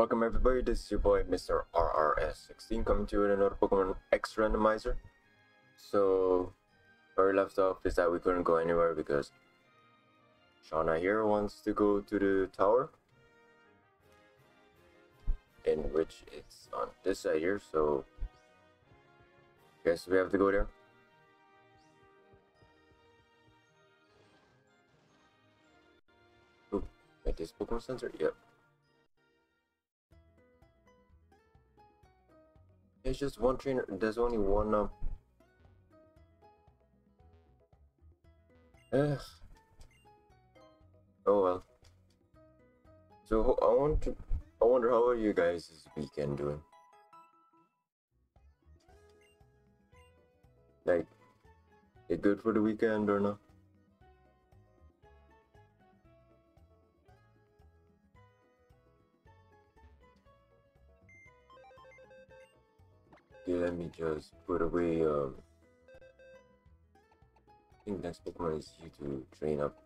Welcome everybody, this is your boy Mr. RRS16 coming to you with another Pokemon X randomizer. So, where we left off is that we couldn't go anywhere because Shauna here wants to go to the tower. In which it's on this side here, so guess we have to go there. Ooh, at this Pokemon Center? Yep. It's just one trainer. There's only one. Um. Ugh. Oh well. So I want to. I wonder how are you guys this weekend doing? Like, it good for the weekend or not? Okay, let me just put away, um, I think next Pokemon is you to train up.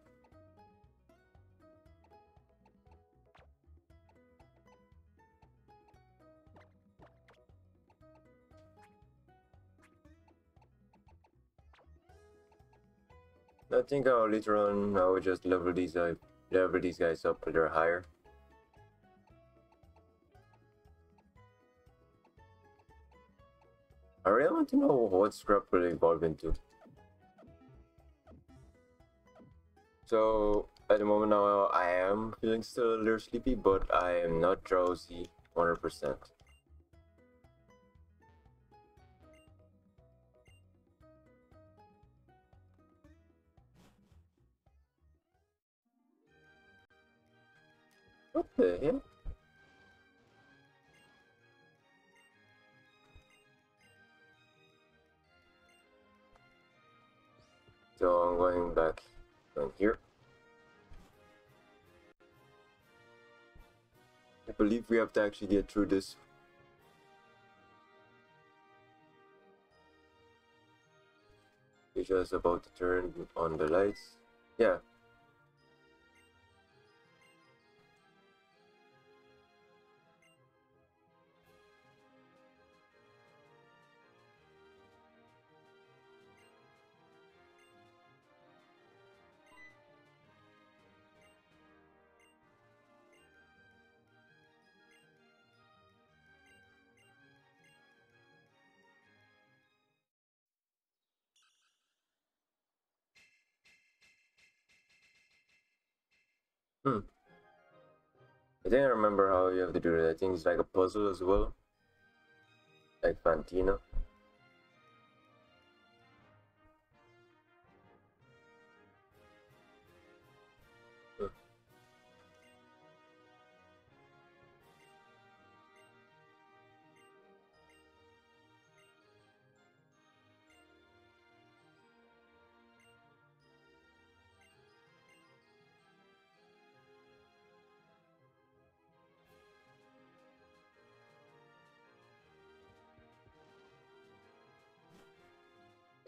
I think I'll later on I will just level these uh, level these guys up they're higher. I really want to know what Scrap will evolve into. So at the moment now I am feeling still a little sleepy, but I am not drowsy 100%. What the hell? So I'm going back down here. I believe we have to actually get through this. We're just about to turn on the lights. Yeah, Hmm. I think I remember how you have to do it. I think it's like a puzzle as well. Like Fantina.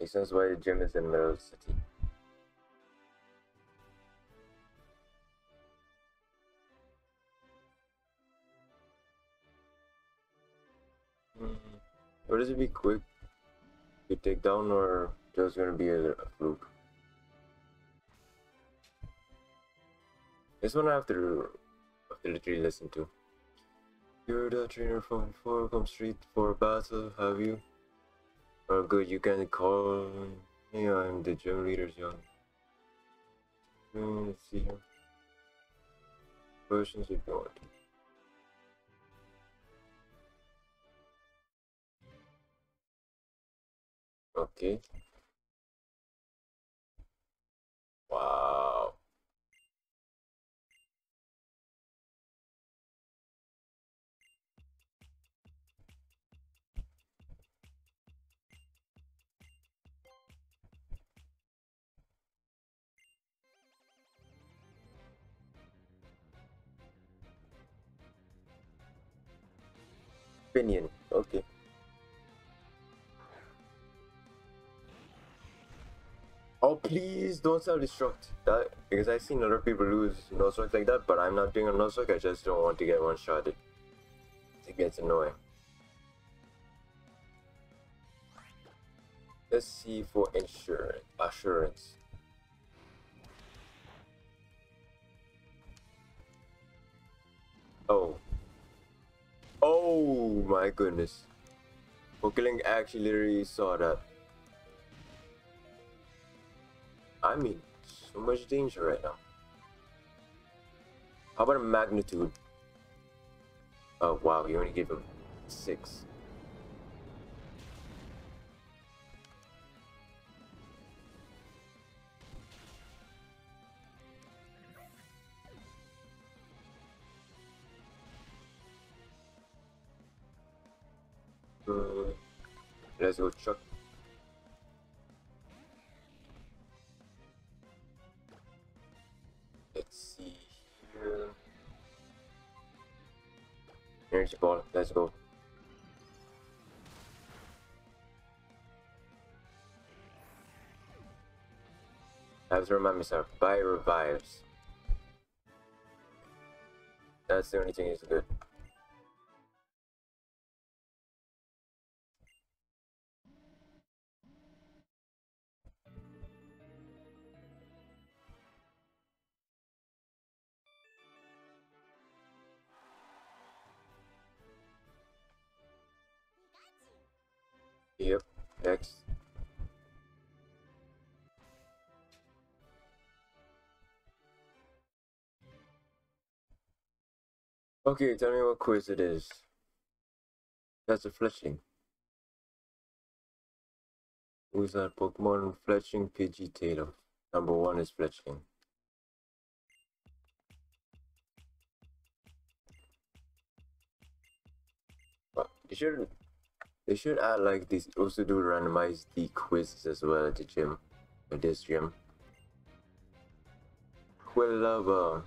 Sense why the gym is in middle city. Hmm. Would it be quick to take down or just gonna be a, a fluke? This one I have to, have to literally listen to. You're the trainer from before, come straight for battle, have you? Oh good, you can call me, I'm the gym leader's young. Let's see here. Versions if you want. Okay. Wow. Opinion. Okay. Oh please don't self-destruct that because I've seen other people lose Nuzlocke like that, but I'm not doing a Nuzlocke, I just don't want to get one shotted. It gets annoying. Let's see for insurance assurance. Oh. Oh my goodness. Pokelink actually saw that. I mean, so much danger right now. How about a magnitude? Oh wow, you only gave him six. Let's go Chuck. Let's see here. Energy ball, let's go. I have to remind myself, buy revives. That's the only thing that's good. Okay, tell me what quiz it is. That's a fletchling. Who's that Pokemon? Fletchling Pidgeotto. Number one is fletchling. But they should they should add like this also do randomize the quizzes as well at the gym. At this gym. Quillava.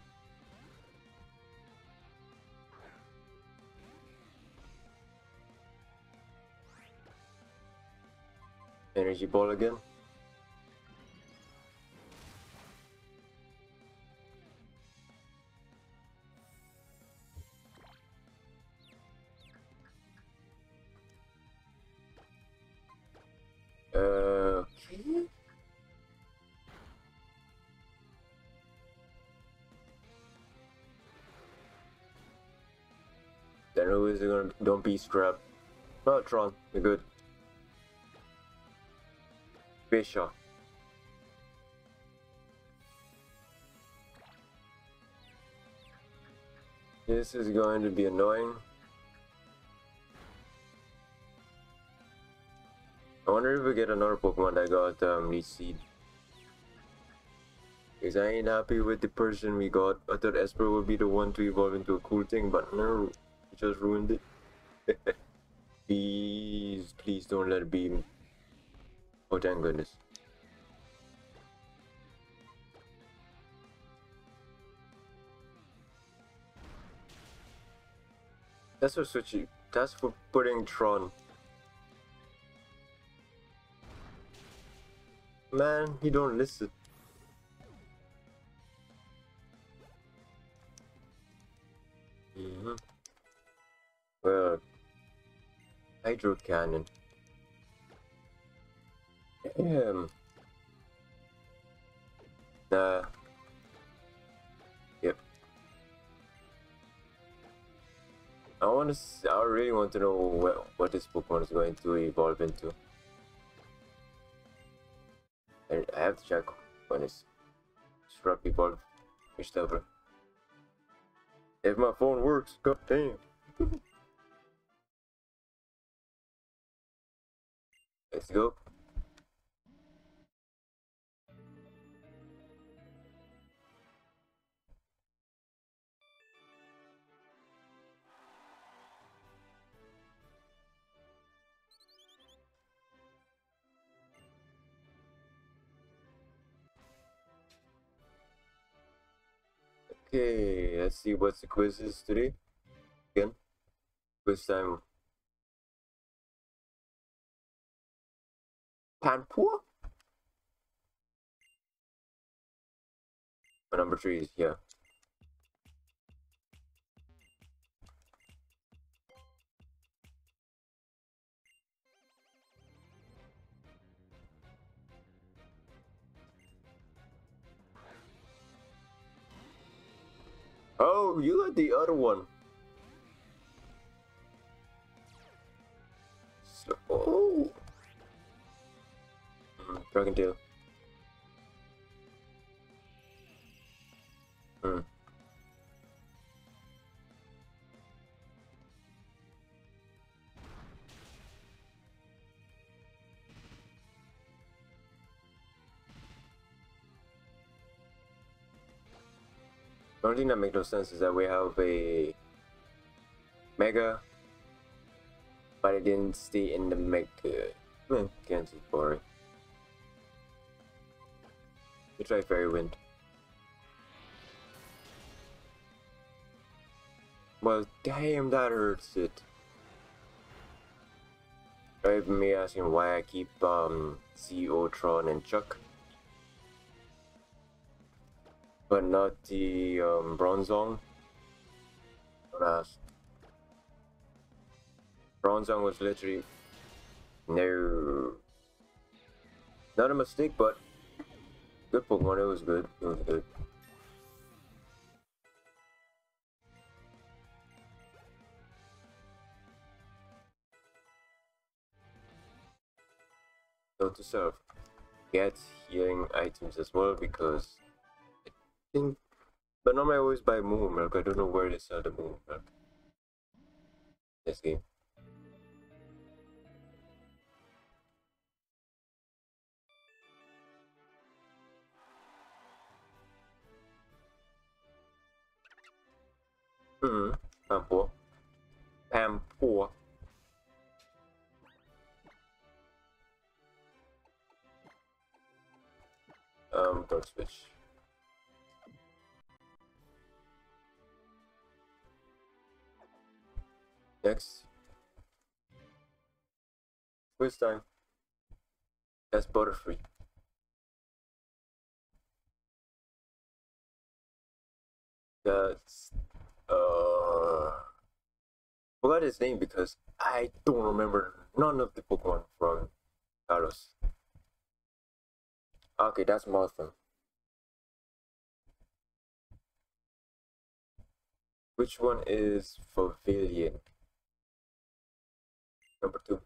Energy ball again. Uh, okay. Then who is it gonna don't be scrap. Oh Tron, you're good. Bishop. This is going to be annoying. I wonder if we get another Pokemon that got um, Leech Seed. Because I ain't happy with the person we got. I thought Esper would be the one to evolve into a cool thing, but no, just ruined it. please, please don't let it be. Oh, thank goodness. That's for switching. That's for putting Tron. Man, he don't listen. Mm hmm Well, Hydro Cannon. Damn. Nah. Yep. I want to. I really want to know what what this Pokemon is going to evolve into. And I have to check when it's Scrap evolve switched over. If my phone works, god damn. Let's go. Okay, let's see what the quiz is today. Again, quiz time. Panpour? Oh, number three is, yeah. Oh, you got the other one. So, oh. Mm, Dragon Tail. Hmm. The only thing that makes no sense is that we have a Mega, but it didn't stay in the Mega. Man, Kansas boring. We try Fairy Wind. Well, damn, that hurts it. Right, me asking why I keep um CEO Tron and Chuck. But not the um, Bronzong. Don't ask. Bronzong was literally no not a mistake, but good Pokemon. It was good. It was good. So to serve, get healing items as well because think, but normally I always buy moon milk. I don't know where they sell the moon milk. This game. Hmm, Panpour. Panpour. Um, dark switch. Next. Quiz time. That's Butterfree. That's uh forgot his name because I don't remember none of the Pokemon from Kalos. Okay, that's Mothim. Which one is Vivillon? Number two.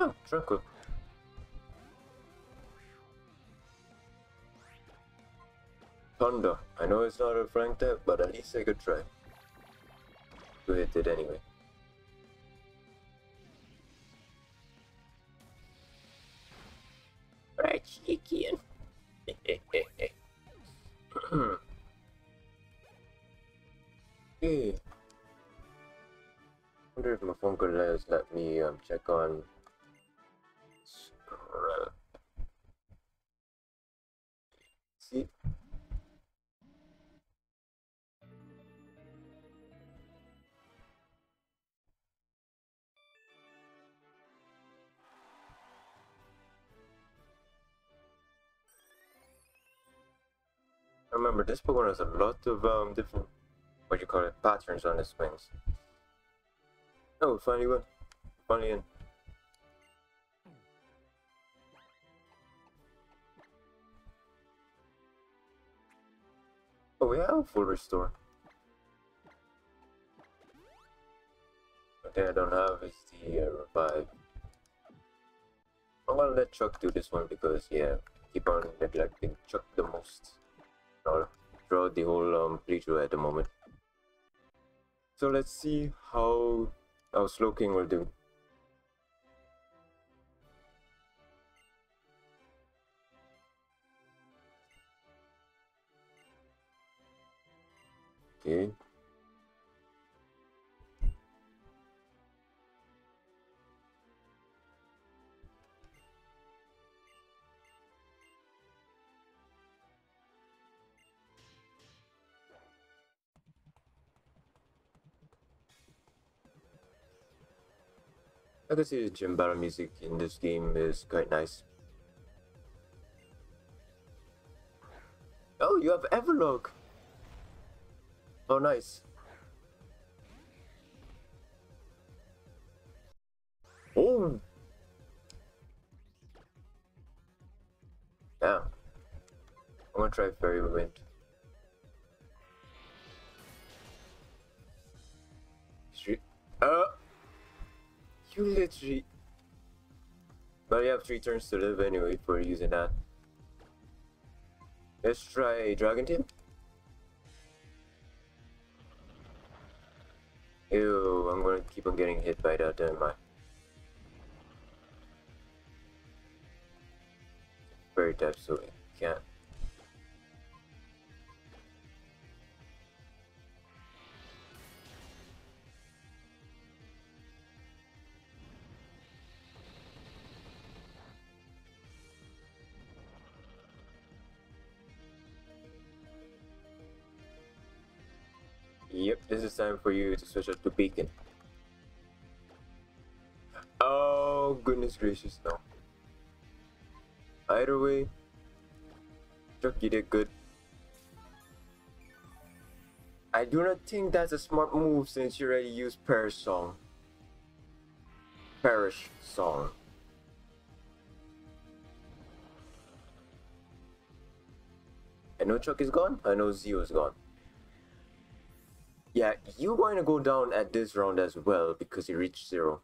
Oh, Tranquill. Thunder. I know it's not a frank type, but at least I could try. To hit it anyway. Right, chicken. hey. wonder if my phone could let let me um, check on Scrap. See? Remember, this Pokemon has a lot of um different, what you call it, patterns on its wings. Oh, finally one. Finally in. Oh, we have a full restore. Thing I don't have is the uh, revive. I'm gonna let Chuck do this one because, yeah, keep on neglecting Chuck the most. Or throughout the whole um, playthrough at the moment. So let's see how our Slowking will do. Okay. I can see the gym battle music in this game is quite nice. Oh, you have Everlog! Oh, nice. Oh! Yeah. I'm gonna try Fairy Wind. Street. Uh! You literally. But you have three turns to live anyway for using that. Let's try Dragon Tail. Ew, I'm gonna keep on getting hit by that, am I? Very type, so it can't. Time for you to switch up to Beacon. Oh, goodness gracious, no. Either way, Chuck, you did good. I do not think that's a smart move since you already used Perish Song. Perish Song. I know Chuck is gone, I know Zio is gone. Yeah, you're going to go down at this round as well because you reached zero.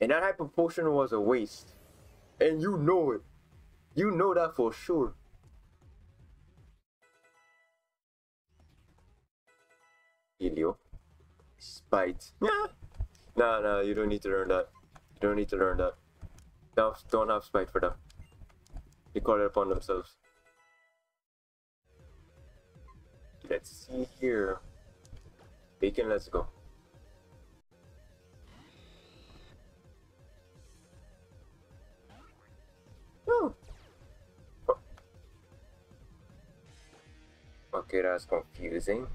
And that hyper potion was a waste. And you know it. You know that for sure. Helio. Spite. Yeah. Nah, nah, you don't need to learn that. You don't need to learn that. No, don't have spite for them. They call it upon themselves. Let's see here. Beacon, let's go. Oh. Okay, that's confusing.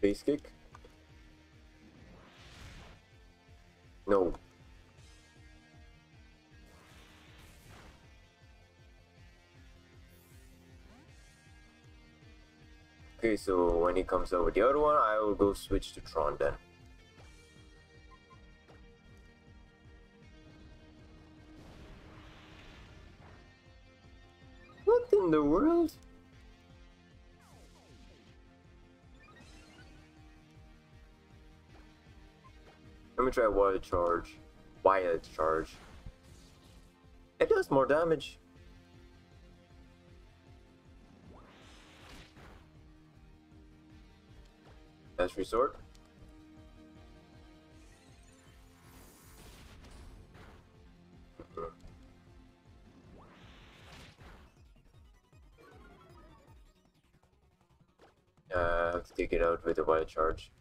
Base kick? Okay, so when he comes over the other one, I will go switch to Tron then. What in the world? Let me try wild charge. Wild charge. It does more damage. Last resort. Uh, have to take it out with a wild charge.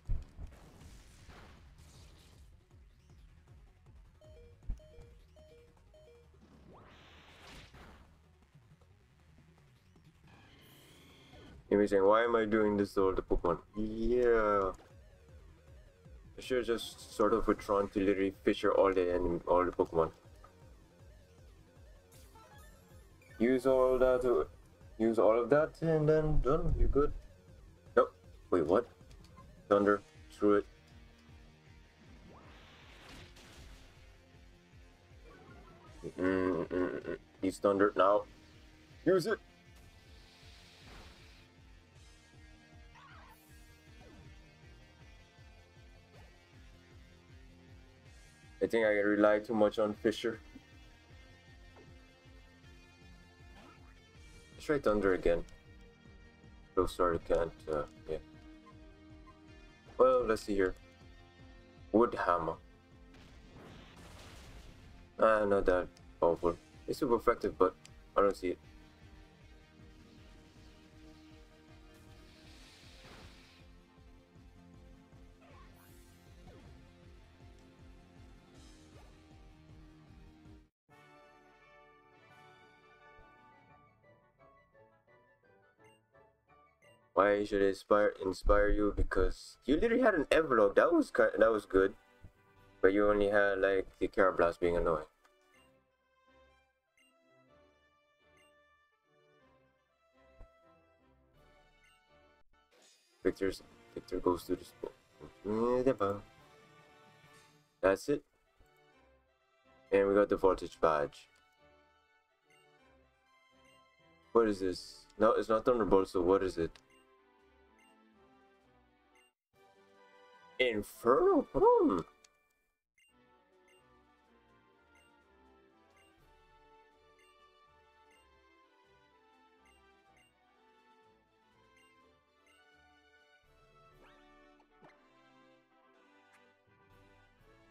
May saying, why am I doing this to all the Pokemon? Yeah. I should just sort of with Tron to literally fissure all the enemy, all the Pokemon. Use all that, to, use all of that, and then done. You're good. Nope. Wait, what? Thunder through it. Mm -mm -mm He's thunder now. Use it. I think I rely too much on Fissure. Let's try Thunder again. Go sorry, can't, uh, yeah. Well, let's see here. Wood Hammer. Ah, not that powerful. It's super effective, but I don't see it. why should it inspire inspire you? Because you literally had an envelope that was kind, that was good, but you only had like the Carablast being annoying. Victor's Victor goes to the school. That's it. And we got the voltage badge. What is this? No, it's not Thunderbolt, so what is it? Inferno? Hmm.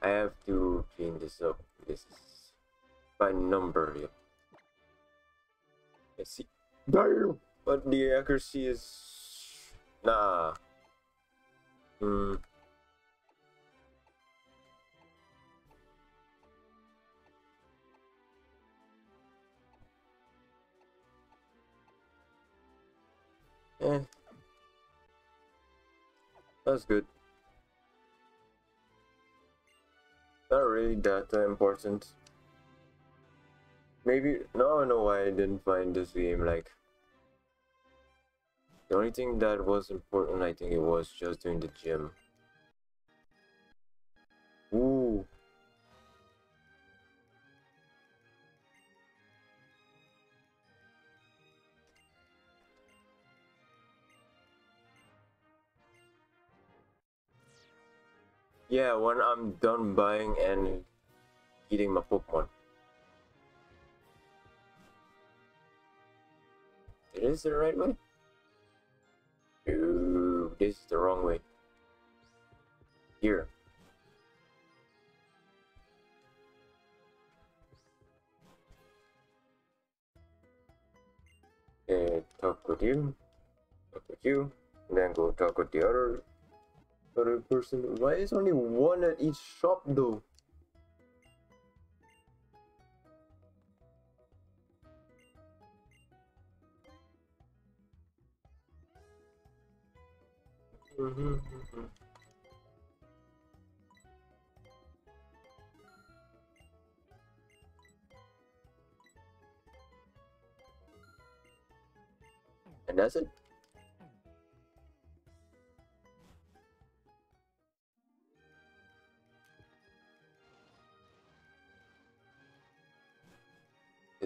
I have to clean this up. This is by number. Yep. Let's see. Damn. But the accuracy is nah. Hmm. Eh. That's good. Not really that important. Maybe now I know why I didn't find this game like the only thing that was important I think it was just doing the gym. Yeah, when I'm done buying and eating my Pokemon. It is the right way? Ooh, this is the wrong way. Here. Okay, talk with you. Talk with you. And then go talk with the other other person. Why is only one at each shop though? Mm-hmm. And that's it.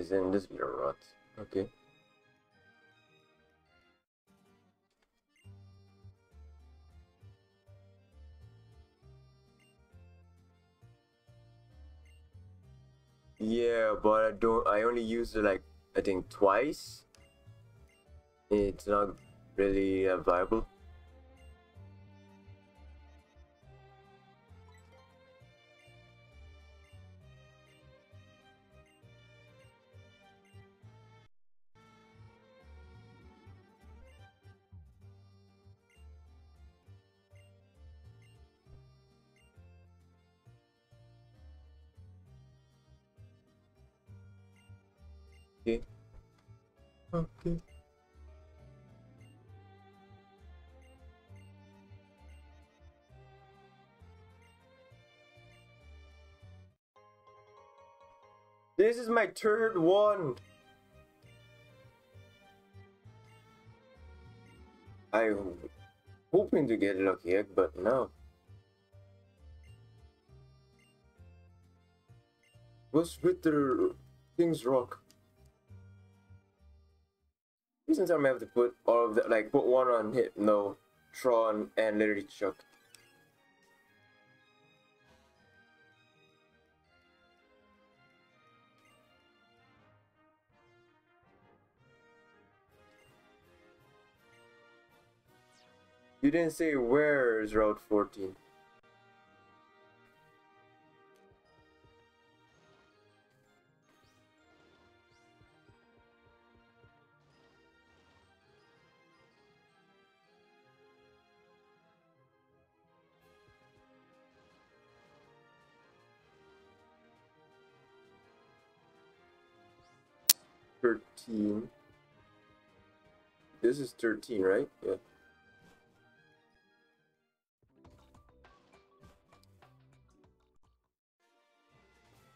Is in this video rot. Okay. Yeah, but I don't. I only used it like I think twice. It's not really uh, viable. Okay. Okay. This is my third one. I'm hoping to get lucky egg, but no. What's with the things rock? Since I'm have to put all of that, like put one on Hypno, Tron, and literally Chuck. You didn't say where is Route 14. 13. This is 13, right? Yeah.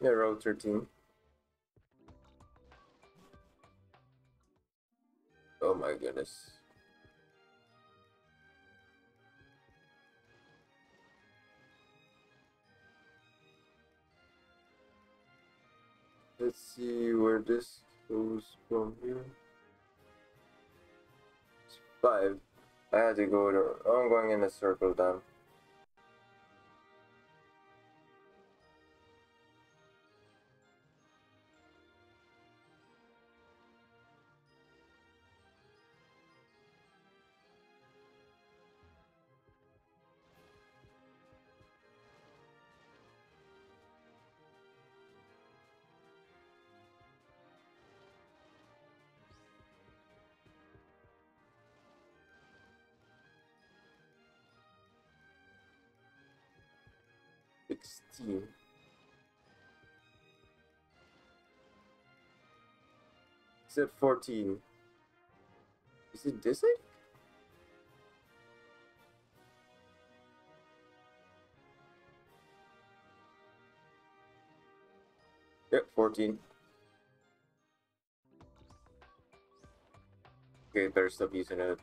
Yeah, row 13. Oh my goodness. Let's see where this goes from here. It's five. I had to go to. I'm going in a circle then. Sixteen. Said fourteen. Is it it? Yep, 14. Okay, better stop using it.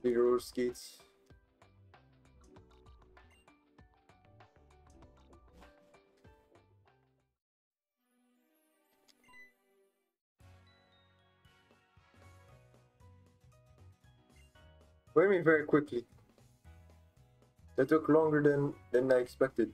Zero skates. Me very quickly. That took longer than than I expected.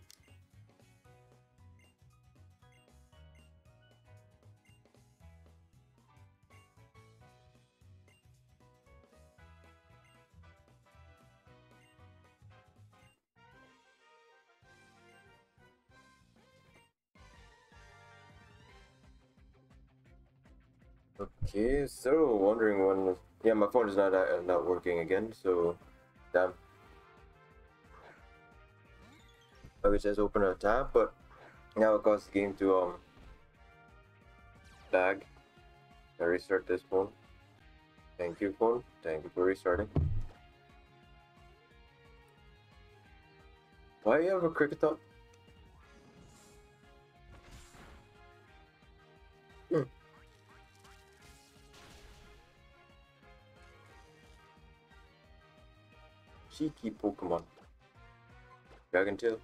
Okay, so wondering when. Yeah, my phone is not uh, not working again. So, damn. I wish just open a tab, but now it caused the game to um lag. I restart this phone. Thank you, phone. Thank you for restarting. Why you have a cricket top? Cheeky Pokemon. Dragon Tail.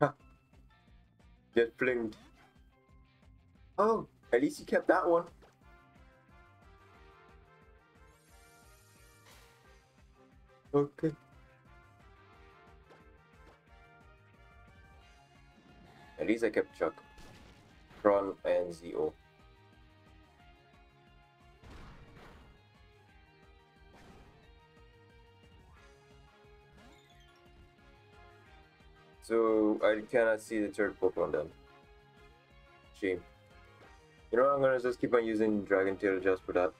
Ha. Get flinged. Oh, at least you kept that one. Okay. At least I kept Chuck. Tron and Zeo. So I cannot see the third Pokemon then. Shame. You know I'm gonna just keep on using Dragon Tail just for that.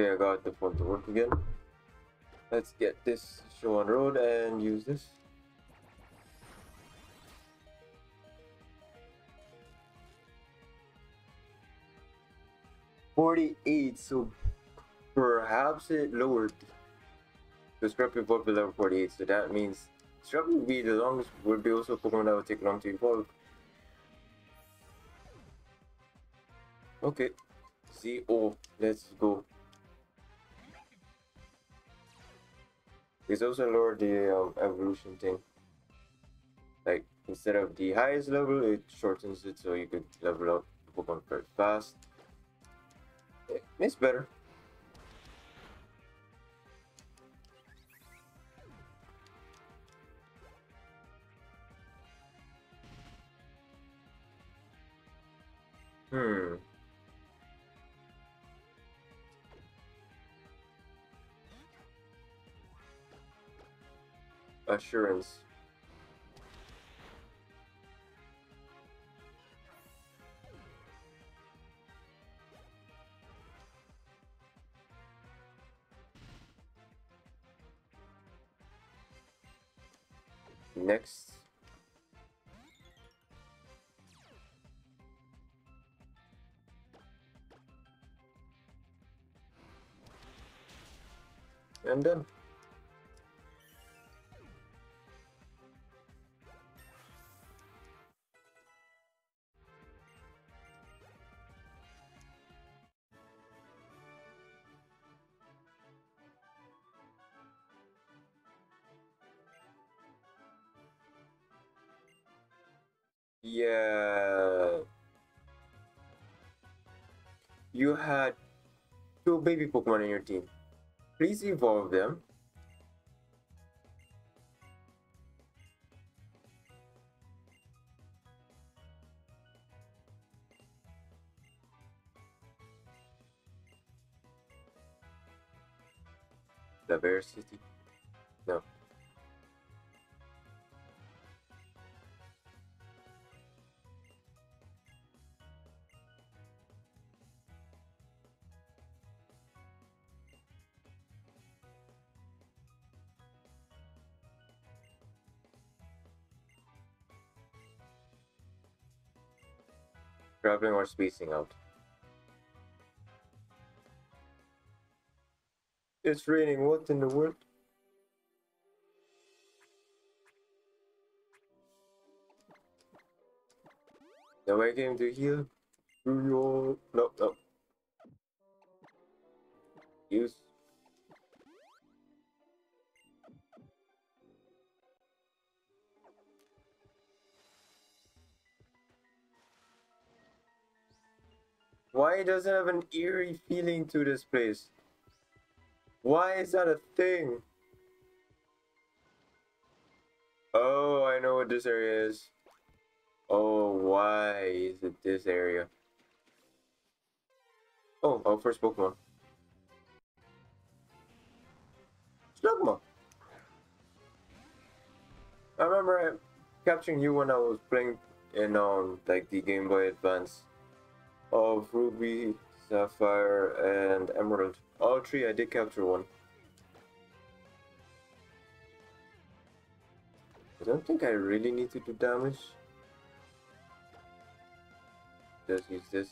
Okay, I got the phone to work again. Let's get this show on road and use this. Forty-eight, so perhaps it lowered. The Scrapy evolved to level 48, so that means Scrapy would be the longest, would be also Pokemon that would take long to evolve. Okay, CO, let's go. It's also lower the evolution thing. Like instead of the highest level, it shortens it so you could level up Pokemon very fast. It's better. Hmm. assurance. Next. And done. Yeah. You had two baby Pokemon in your team. Please evolve them. Diversity. No. Traveling or spacing out. It's raining. What in the world? Now I came to heal. No no. Use. It have an eerie feeling to this place? Why is that a thing? Oh, I know what this area is. Oh, why is it this area? Oh, our first Pokemon. Slugma! I remember capturing you when I was playing in um like the Game Boy Advance of Ruby, Sapphire, and Emerald. All three, I did capture one. I don't think I really need to do damage. Just use this.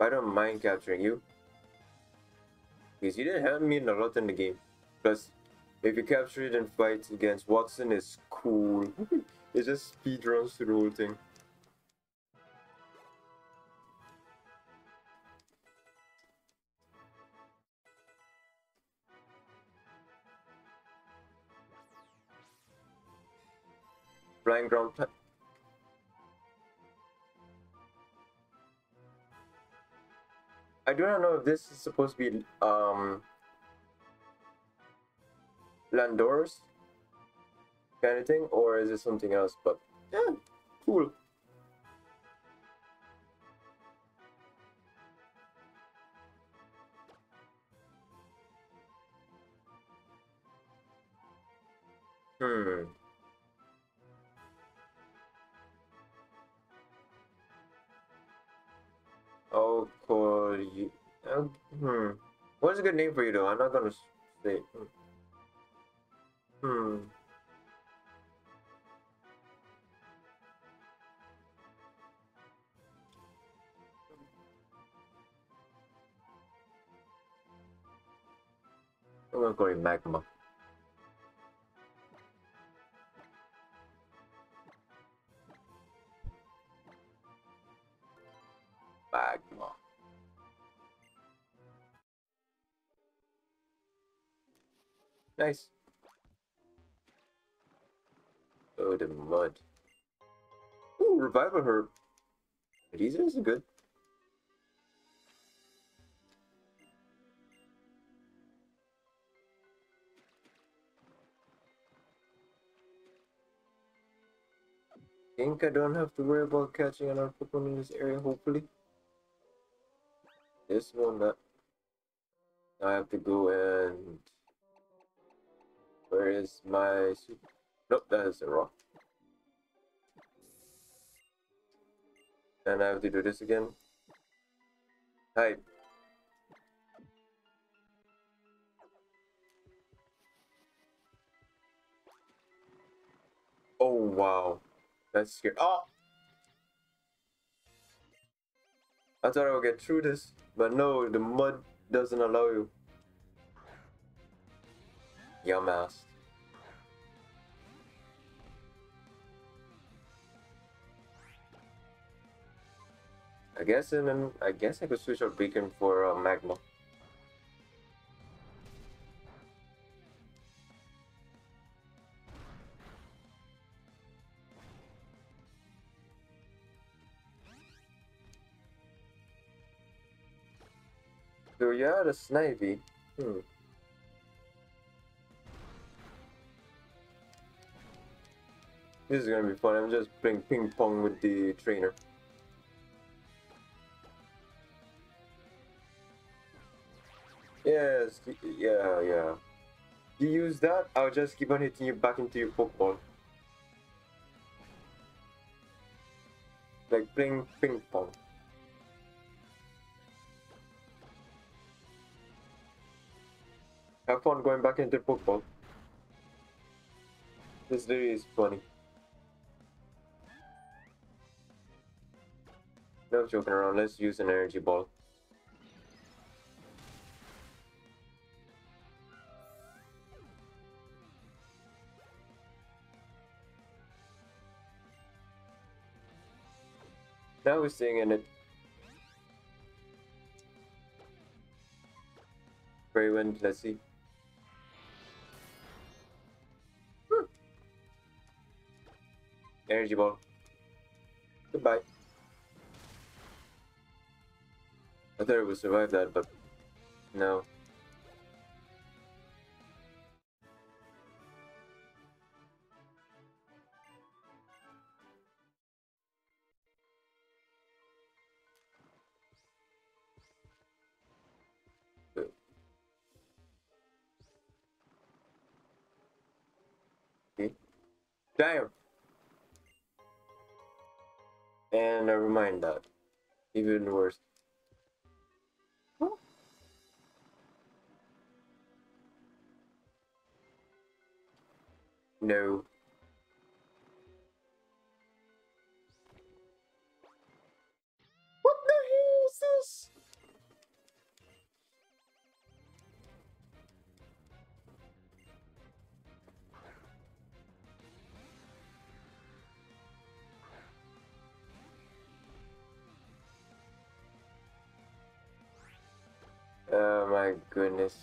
I don't mind capturing you. Because you didn't help me in a lot in the game. Plus, if you capture it and fight against Wattson, it's cool. it just speed runs through the whole thing. Flying ground I do not know if this is supposed to be um Landorus kind of thing or is it something else but yeah cool. Hmm Oh, Cody. Uh, hmm. What's a good name for you though? I'm not gonna say. Hmm. I'm gonna call you Magma. Magma. Nice. Oh, the mud. Ooh, revival herb. These are good. think I don't have to worry about catching another Pokemon in this area, hopefully. This one that I have to go and where is my super? Nope, that is a rock. And I have to do this again. Hi. Oh wow. That's scary. Oh! I thought I would get through this, but no, the mud doesn't allow you. Yamask. I guess and then I guess I could switch out Beacon for uh, Magma. Yeah, the Snivy. Hmm. This is gonna be fun. I'm just playing ping pong with the trainer. Yes, yeah, yeah. You use that, I'll just keep on hitting you back into your Pokeball. Like playing ping pong. Have fun going back into football. This really is funny. No joking around, let's use an energy ball. Now we're seeing in it. Grey Wind, let's see. Energy ball. Goodbye. I thought it would survive that, but no. Damn! And never mind that. Even worse. No. What the hell is this? Oh my goodness.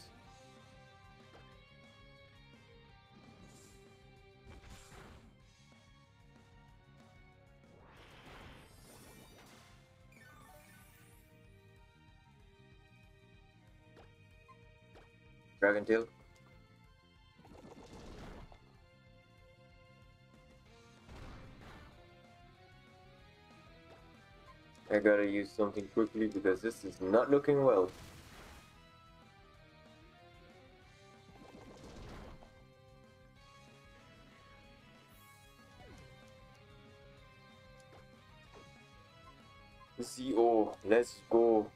Dragon Tail. I gotta use something quickly because this is not looking well. Let's go.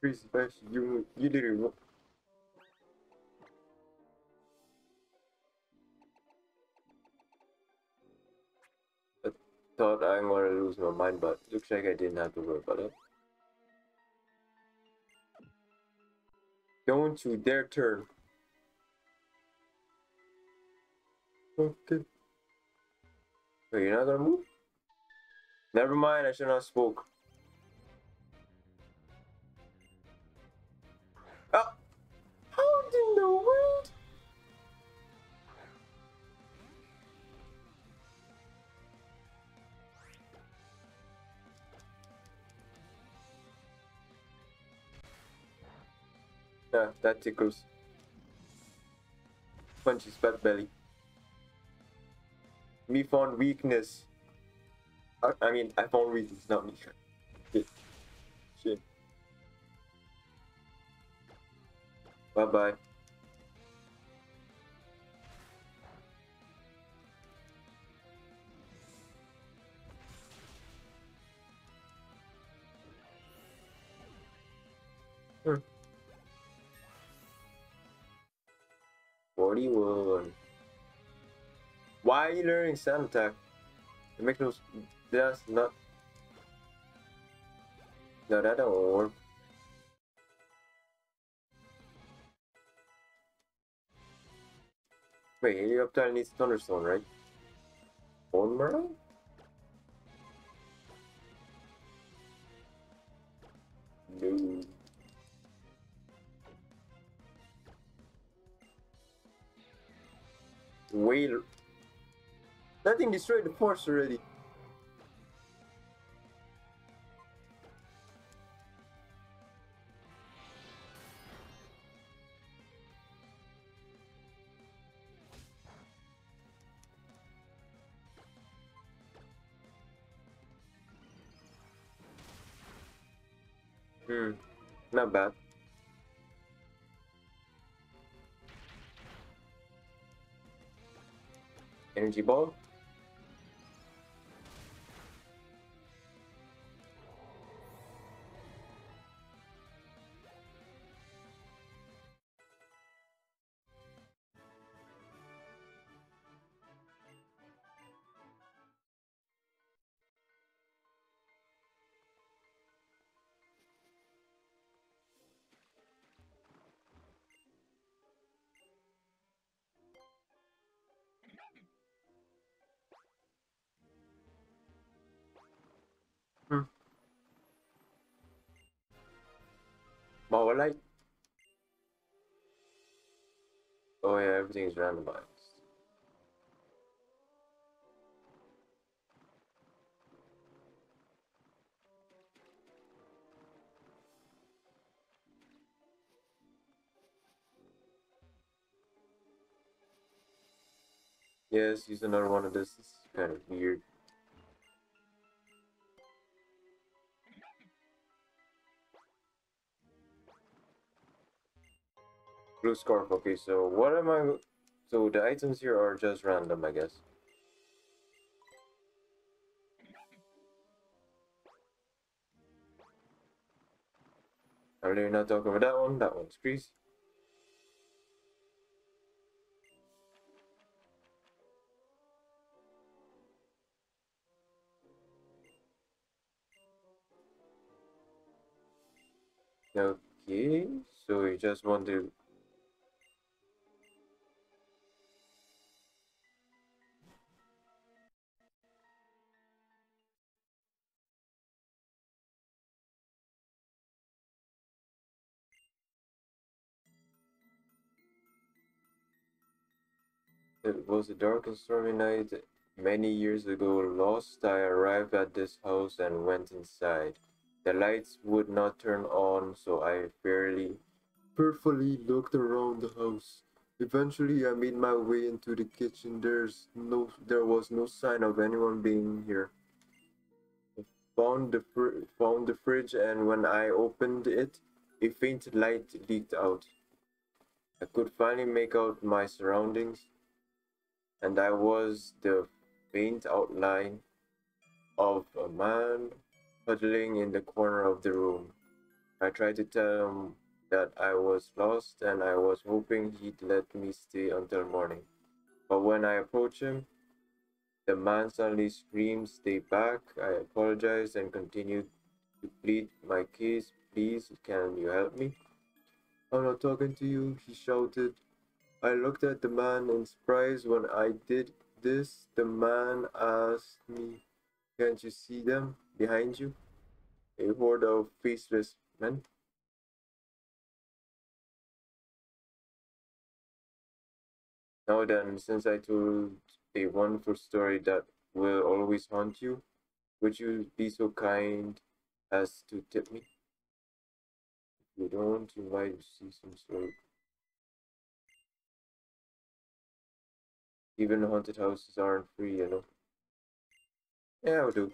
Crazy Bash, you you didn't wa- I thought I'm gonna lose my mind, but looks like I didn't have to worry about it. Don't you dare turn. Okay. Wait, you're not gonna move? Never mind, I should not spoke. Yeah, that tickles. His fat belly. Me found weakness. I, I mean, I found weakness, not me. Shit. Shit. Bye bye. Hmm. Forty-one. Why are you learning sound attack? It makes no. That's not. No, that don't work. Wait, Helioptile needs Thunderstone, right? Bone Marrow? No. Wait. That thing destroyed the force already. Energy ball. Light. Oh yeah, everything is randomized. Yes, use another one of this. This is kind of weird. Blue scarf. Okay, so what am I? So the items here are just random, I guess. I'm really not talking about that one. That one's grease. Okay, so you just want to It was a dark and stormy night many years ago. Lost, I arrived at this house and went inside. The lights would not turn on, so I fairly, fearfully looked around the house. Eventually, I made my way into the kitchen. There's no, there was no sign of anyone being here. I found the found the fridge, and when I opened it, a faint light leaked out. I could finally make out my surroundings and I was the faint outline of a man huddling in the corner of the room. I tried to tell him that I was lost and I was hoping he'd let me stay until morning. But when I approached him, the man suddenly screamed, Stay back. I apologized and continued to plead my case. Please, can you help me? I'm not talking to you, he shouted. I looked at the man in surprise when I did this. The man asked me, Can't you see them behind you? A horde of faceless men. Now then, since I told a wonderful story that will always haunt you, would you be so kind as to tip me? If you don't, you might see some sort Even haunted houses aren't free, you know. Yeah, I would do.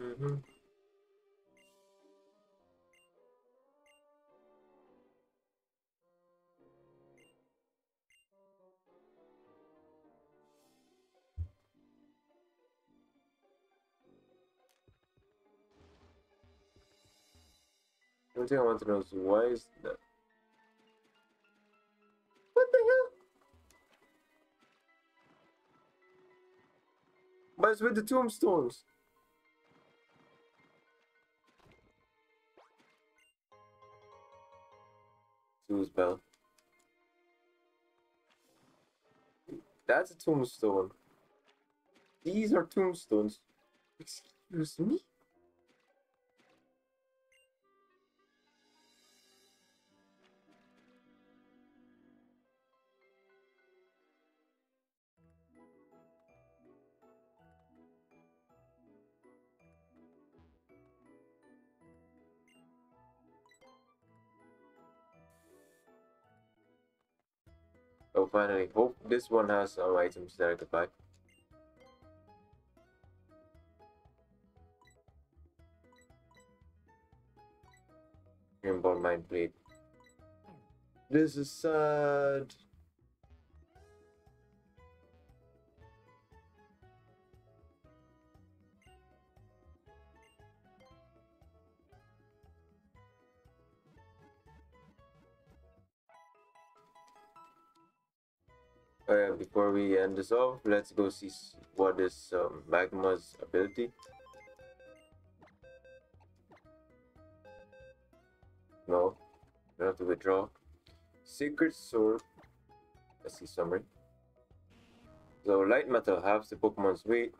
Mm-hmm. Only thing I want to know is why is that? What the hell? But it's with the tombstones. Soothe Bell. That's a tombstone. These are tombstones. Excuse me? Finally. Hope this one has some items that I could buy. Rainbow Mind Blade. This is sad. Uh, before we end this off, let's go see what is um, Magma's ability. No, don't have to withdraw. Secret Sword. Let's see summary. So light metal halves the Pokemon's weight.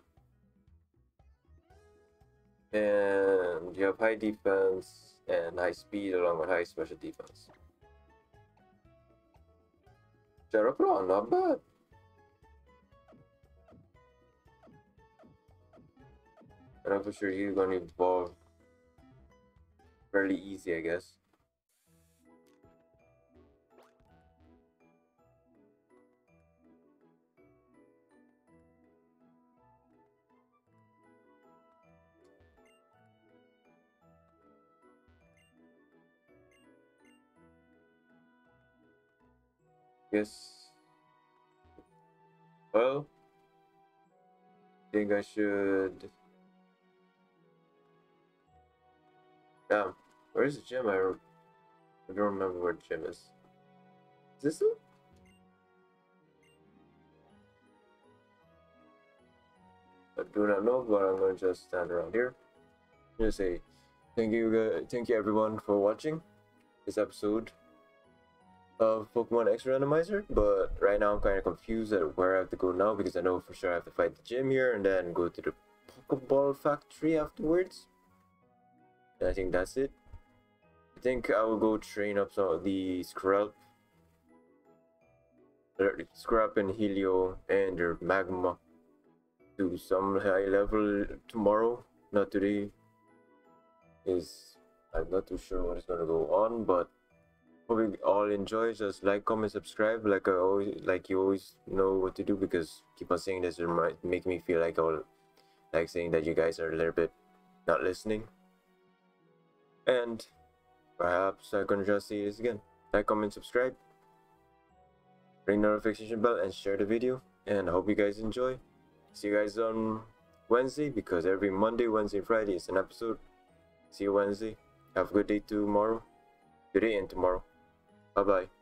And you have high defense and high speed along with high special defense. Jerapron, not bad. And I'm for sure he's gonna evolve fairly easy, I guess. Yes. Well, I think I should. Damn, where's the gym? I, I don't remember where the gym is. Is this it? I do not know, but I'm gonna just stand around here. I'm gonna say thank you, thank you everyone for watching this episode of Pokemon X Randomizer, but right now I'm kind of confused at where I have to go now because I know for sure I have to fight the gym here and then go to the Pokeball factory afterwards. And I think that's it. I think I will go train up some of the Scrub, uh, Scrub and Helio and their Magma to some high level tomorrow, not today. Is I'm not too sure what is gonna go on, but hope you all enjoy just like comment subscribe like i always like you always know what to do because keep on saying this it might make me feel like i'll like saying that you guys are a little bit not listening. And perhaps i can just say this again. Like comment subscribe ring notification bell and share the video. And i hope you guys enjoy. See you guys on wednesday because every monday wednesday friday is an episode. See you wednesday. Have a good day tomorrow. Today and tomorrow Bye bye.